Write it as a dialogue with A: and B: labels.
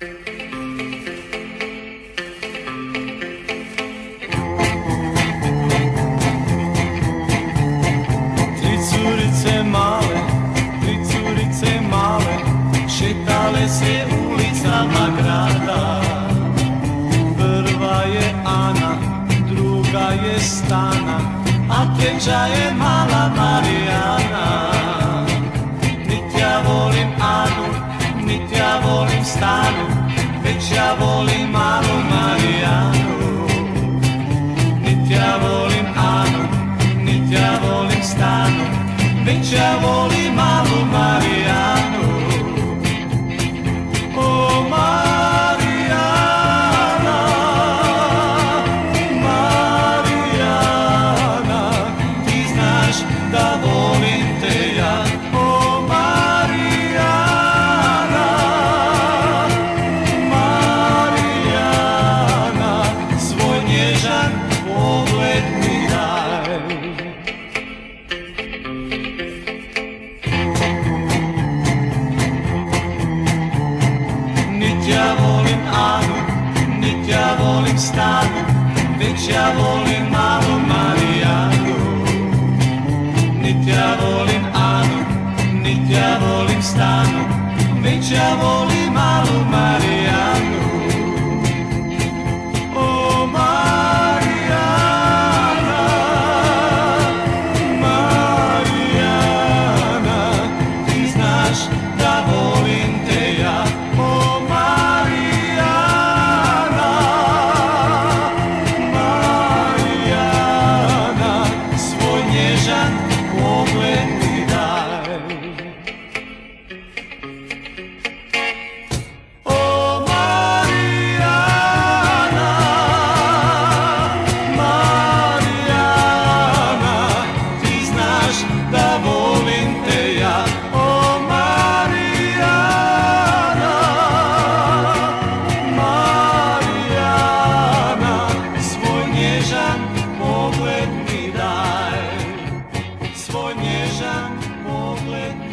A: Tri curice male, tri curice male, šetale se ulicama grada. Prva je Ana, druga je Stana, a treća je mala Marijana. Stanu, već ja volim malu Marijanu. Nit ja volim Anu, nit ja volim Stanu, već ja volim malu sta veciavolin malo marijado Nit ja volim Anu, nit ja volim stanu, već ja volim nježan pogled